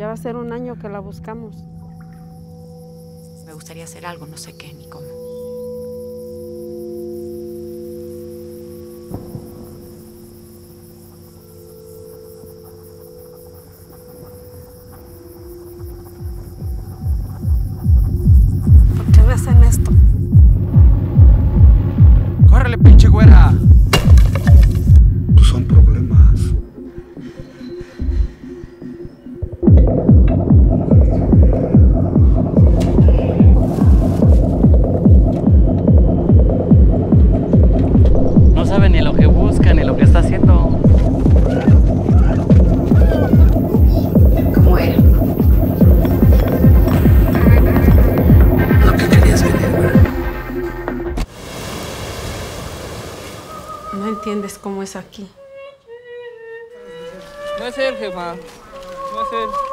Ya va a ser un año que la buscamos. Me gustaría hacer algo, no sé qué ni cómo. ¿Por qué me hacen esto? ¡Córrele, pinche güera! No entiendes cómo es aquí. No es él, jefa. No es él.